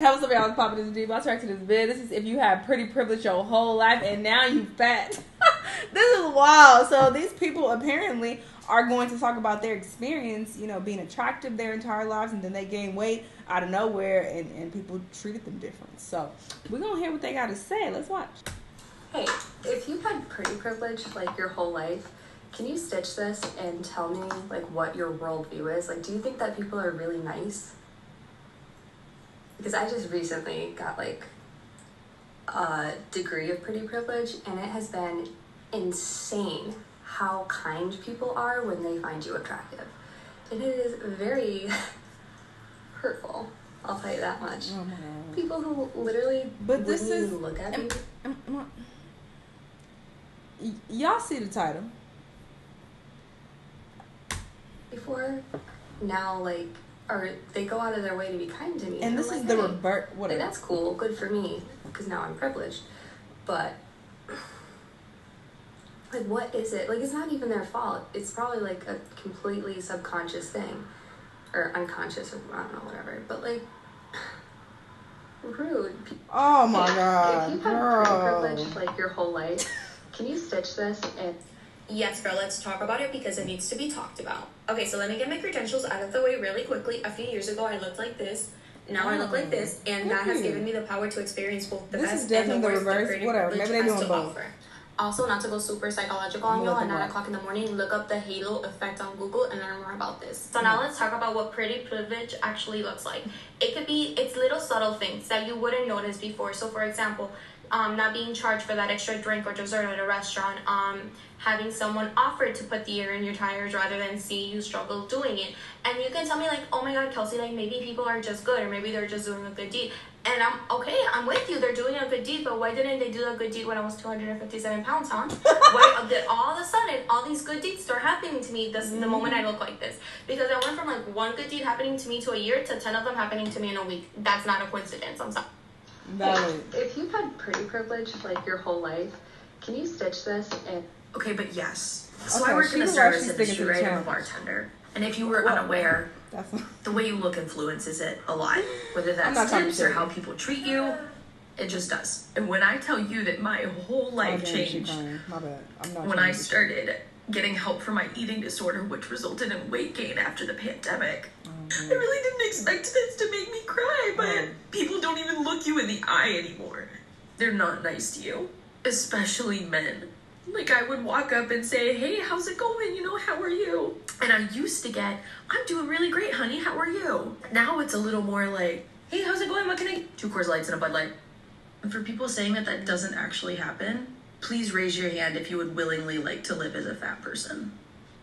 What's up, y'all? It's Papa this is G. My track to this vid. This is if you have pretty privilege your whole life and now you fat. this is wild. So these people apparently are going to talk about their experience, you know, being attractive their entire lives, and then they gain weight out of nowhere, and, and people treated them different. So we're gonna hear what they got to say. Let's watch. Hey, if you've had pretty privilege like your whole life, can you stitch this and tell me like what your worldview is? Like, do you think that people are really nice? Because I just recently got like a degree of pretty privilege, and it has been insane how kind people are when they find you attractive. And it is very hurtful. I'll tell you that much. Oh. People who literally But this is- even look at am- me. Um, y- y'all see the title? before now like or they go out of their way to be kind to me. And I'm this like, is the hey, revert. like, that's cool good for me because now i'm privileged. But like what is it? Like it's not even their fault. It's probably like a completely subconscious thing or unconscious or i don't know whatever. But like rude. Oh my god, if you've had girl. privilege like your whole life can you stitch this? And Yes, girl, let's talk about it because it needs to be talked about. Okay, so let me get my credentials out of the way really quickly. A few years ago, I looked like this. Now I look like this, and Good that has given me the power to experience both the This best and the the worst reverse. that creative Whatever, maybe they has doing to both. offer. Also, not to go super psychological on y'all, at 9 o'clock in the morning, look up the halo effect on Google and learn more about this. So now mm-hmm. let's talk about what pretty privilege actually looks like. It could be, it's little subtle things that you wouldn't notice before. So for example, um, not being charged for that extra drink or dessert at a restaurant, um, having someone offer to put the air in your tires rather than see you struggle doing it. And you can tell me like, oh my god, Kelsey, like maybe people are just good or maybe they're just doing a good deed. And I'm okay, I'm with you, they're doing a good deed, but why didn't they do a good deed when I was 257 pounds, huh? why did all of a sudden all these good deeds start happening to me this, the moment I look like this? Because I went from like one good deed happening to me to a year to 10 of them happening to me in a week. That's not a coincidence, I'm sorry. Valid. if you've had pretty privilege like your whole life can you stitch this and Okay, but yes. So Okay, I work in the was actually service industry, right? I'm a bartender. And if you were Well, unaware, That's the way you look influences it a lot. Whether that's not trying to tips or how people treat you, it just does. And when I tell you that my whole life changed. My bad. I'm not. when trying I to started getting help for my eating disorder, which resulted in weight gain after the pandemic. Mm-hmm. I really didn't expect this to make me cry, but Mm. people don't even look you in the eye anymore. They're not nice to you, especially men. Like, I would walk up and say, Hey, how's it going? You know, how are you? And I used to get, I'm doing really great, honey. How are you? Now it's a little more like, Hey, how's it going? What can I? Two Coors Lights and a Bud Light. And for people saying that that doesn't actually happen, please raise your hand if you would willingly like to live as a fat person.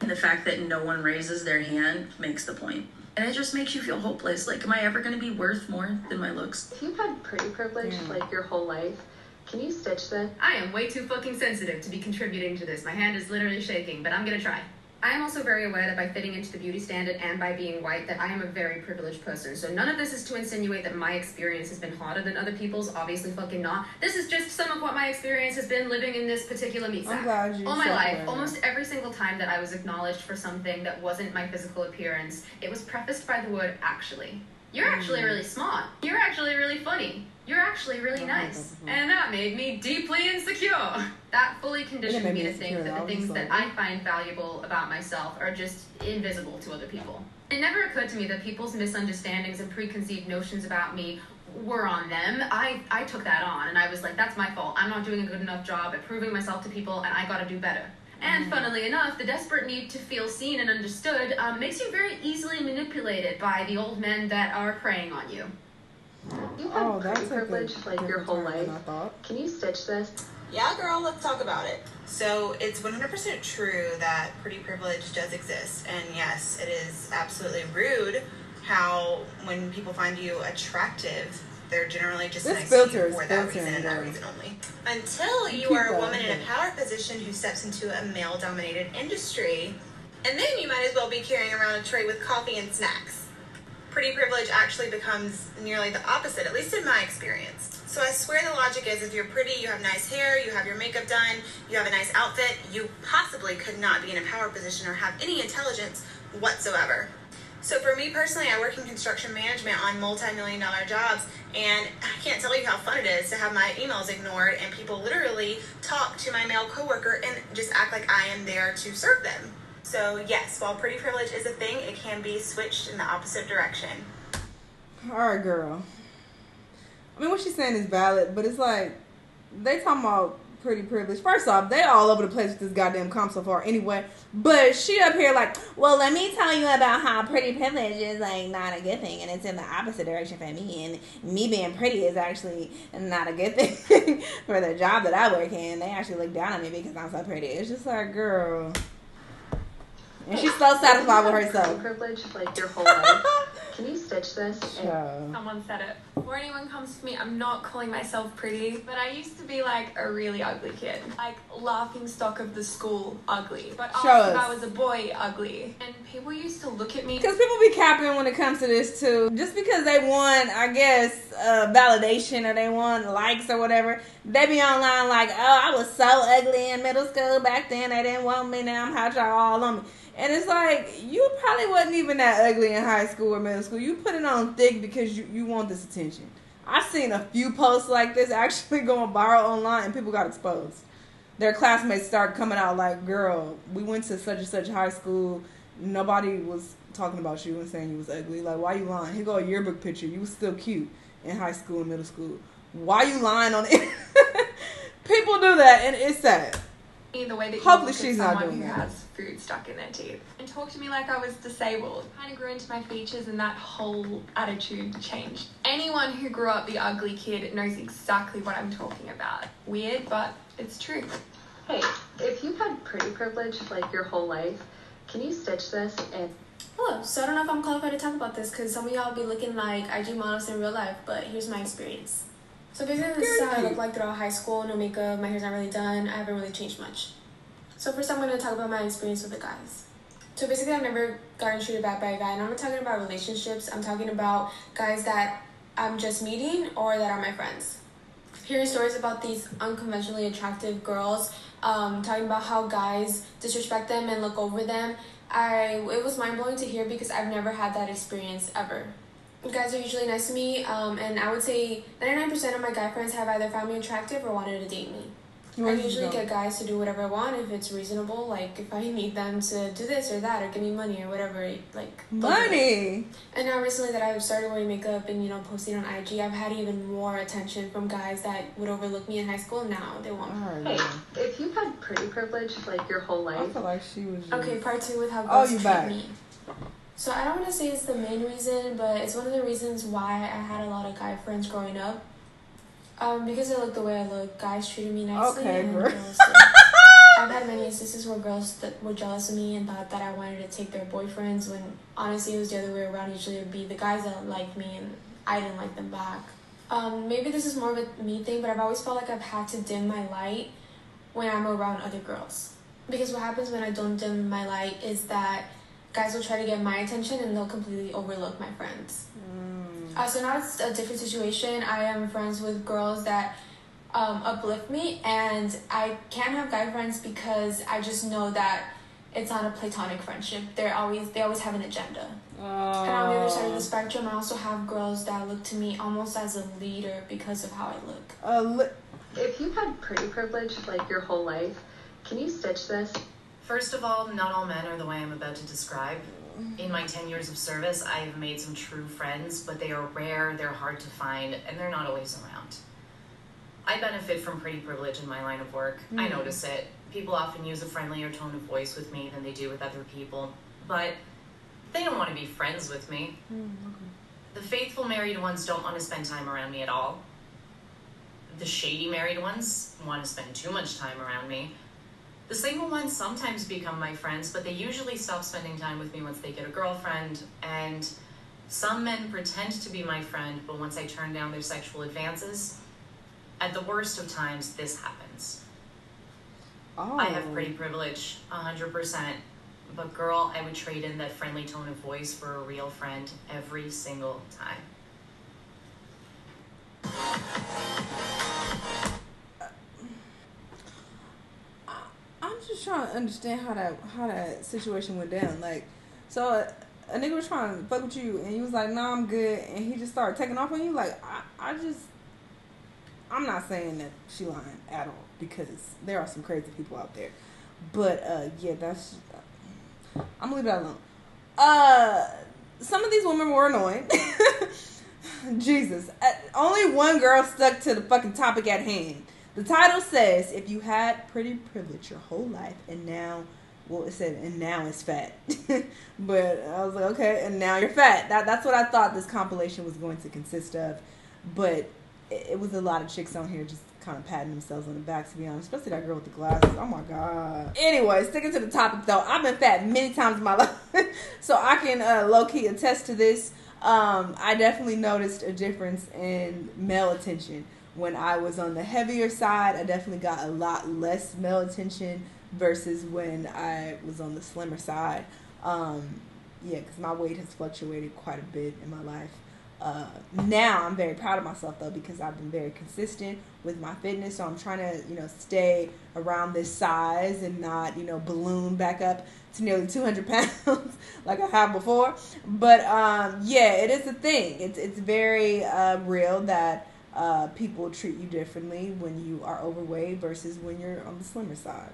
And the fact that no one raises their hand makes the point. And it just makes you feel hopeless. Like, am I ever going to be worth more than my looks? if you've had pretty privilege Yeah. like your whole life can you stitch this I am way too fucking sensitive to be contributing to this. My hand is literally shaking, but I'm gonna try. I am also very aware that by fitting into the beauty standard and by being white, that I am a very privileged person. So none of this is to insinuate that my experience has been harder than other people's. Obviously, fucking not. This is just some of what my experience has been living in this particular meat I'm sack. All my life, that. almost every single time that I was acknowledged for something that wasn't my physical appearance, it was prefaced by the word actually. You're actually Mm. really smart. You're actually really funny. You're actually really Oh, nice. And that made me deeply insecure. That fully conditioned me me to think that the things that I find valuable about myself are just invisible to other people. It never occurred to me that people's misunderstandings and preconceived notions about me were on them. I, I took that on and I was like, that's my fault. I'm not doing a good enough job at proving myself to people and I gotta do better. And funnily enough, the desperate need to feel seen and understood um, makes you very easily manipulated by the old men that are preying on you. you've had Oh, that's a privilege like your whole life can you stitch this Yeah, girl, let's talk about it. So, it's 100% true that pretty privilege does exist. And yes, it is absolutely rude how when people find you attractive, they're generally just This nice filter to you for that reason and that reason only. Until you are a woman in a power position who steps into a male dominated industry. And then you might as well be carrying around a tray with coffee and snacks pretty privilege actually becomes nearly the opposite, at least in my experience. So I swear the logic is if you're pretty, you have nice hair, you have your makeup done, you have a nice outfit, you possibly could not be in a power position or have any intelligence whatsoever. So for me personally, I work in construction management on multi-million dollar jobs, and I can't tell you how fun it is to have my emails ignored and people literally talk to my male coworker and just act like I am there to serve them. So yes, while pretty privilege is a thing, it can be switched in the opposite direction. All right, girl. I mean, what she's saying is valid, but it's like they talking about pretty privilege. First off, they all over the place with this goddamn comp so far anyway. But she up here like, well, let me tell you about how pretty privilege is like not a good thing, and it's in the opposite direction for me. And me being pretty is actually not a good thing for the job that I work in. They actually look down on me because I'm so pretty. It's just like, girl. And she's so satisfied with herself. Privilege like your whole life. Can you stitch this? Child. Someone said it. Before anyone comes to me, I'm not calling myself pretty, but I used to be like a really ugly kid. Like laughing stock of the school, ugly. But Show also us. I was a boy, ugly. And people used to look at me. Because people be capping when it comes to this too. Just because they want, I guess, uh, validation or they want likes or whatever, they be online like, oh, I was so ugly in middle school back then. They didn't want me. Now I'm hot y'all all on me. And it's like, you probably wasn't even that ugly in high school or middle school. You put it on thick because you, you want this attention. I've seen a few posts like this actually going viral online and people got exposed. Their classmates start coming out like, girl, we went to such and such high school. Nobody was talking about you and saying you was ugly. Like, why you lying? Here go a yearbook picture. You was still cute in high school and middle school. Why you lying on it? people do that and it's sad. The way that you Hopefully look she's at not someone doing who that. has food stuck in their teeth and talk to me like I was disabled. Kind of grew into my features and that whole attitude changed. Anyone who grew up the ugly kid knows exactly what I'm talking about. Weird, but it's true. Hey, if you've had pretty privilege like your whole life, can you stitch this and Hello. So I don't know if I'm qualified to talk about this because some of y'all be looking like IG models in real life, but here's my experience. So basically, this is how I look like throughout high school. No makeup, my hair's not really done. I haven't really changed much. So first, I'm gonna talk about my experience with the guys. So basically, I've never gotten treated bad by a guy, and I'm not talking about relationships. I'm talking about guys that I'm just meeting or that are my friends. Hearing stories about these unconventionally attractive girls, um, talking about how guys disrespect them and look over them. I it was mind blowing to hear because I've never had that experience ever. Guys are usually nice to me, um, and I would say 99% of my guy friends have either found me attractive or wanted to date me. I usually get guys to do whatever I want if it's reasonable. Like if I need them to do this or that or give me money or whatever, like they'll do it. money. And now recently that I've started wearing makeup and you know posting on IG, I've had even more attention from guys that would overlook me in high school. Now they want. me. Alright, hey, if you've had pretty privilege like your whole I life, feel like she was. Just... Okay, part two with how Oh, girls you treat back. me. So I don't want to say it's the main reason, but it's one of the reasons why I had a lot of guy friends growing up. Um, because I look the way I look, guys treated me nicely Okay, and girl. girls. I've had many instances where girls that were jealous of me and thought that I wanted to take their boyfriends when honestly it was the other way around. Usually it would be the guys that liked me and I didn't like them back. Um, maybe this is more of a me thing, but I've always felt like I've had to dim my light when I'm around other girls. Because what happens when I don't dim my light is that guys will try to get my attention and they'll completely overlook my friends. Uh, so now it's a different situation. I am friends with girls that um, uplift me, and I can't have guy friends because I just know that it's not a platonic friendship. They're always they always have an agenda. And on the other side of the spectrum, I also have girls that look to me almost as a leader because of how I look. Uh, li- if you've had pretty privilege like your whole life, can you stitch this? First of all, not all men are the way I'm about to describe. In my 10 years of service, I have made some true friends, but they are rare, they're hard to find, and they're not always around. I benefit from pretty privilege in my line of work. I hmm. notice it. People often use a friendlier tone of voice with me than they do with other people, but they don't want to be friends with me. Hmm, the faithful married ones don't want to spend time around me at all. The shady married ones want to spend too much time around me. The single ones sometimes become my friends, but they usually stop spending time with me once they get a girlfriend. And some men pretend to be my friend, but once I turn down their sexual advances, at the worst of times, this happens. oh. I have pretty oh. privilege, 100%. But girl, I would trade in that friendly tone of voice for a real friend every single time. Trying to understand how that how that situation went down. Like, so a nigga was trying to fuck with you and you was like, nah, I'm good, and he just started taking off on you, like, I, I just, I'm not saying that she lying at all because there are some crazy people out there, but uh, yeah, that's, I'm gonna leave that alone. Uh, some of these women were annoying. Jesus, uh, only one girl stuck to the fucking topic at hand. The title says, "If you had pretty privilege your whole life and now." well, it said, and now it's fat. but I was like, okay, and now you're fat. That, that's what I thought this compilation was going to consist of. But it, it was a lot of chicks on here just kind of patting themselves on the back, to be honest. Especially that girl with the glasses. Oh my God. Anyway, sticking to the topic though, I've been fat many times in my life. so I can uh, low key attest to this. Um, I definitely noticed a difference in male attention. When I was on the heavier side, I definitely got a lot less male attention versus when I was on the slimmer side. Um, yeah, because my weight has fluctuated quite a bit in my life. Uh, now I'm very proud of myself though because I've been very consistent with my fitness. So I'm trying to you know stay around this size and not you know balloon back up to nearly 200 pounds like I have before. But um, yeah, it is a thing. It's it's very uh, real that uh, people treat you differently when you are overweight versus when you're on the slimmer side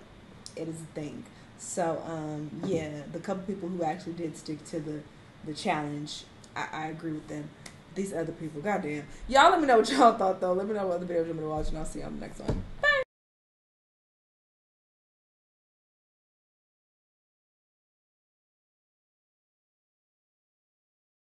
it is a thing. So um, yeah, the couple people who actually did stick to the the challenge, I, I agree with them. These other people, goddamn, y'all, let me know what y'all thought though. Let me know what other videos you want to watch, and I'll see you on the next one.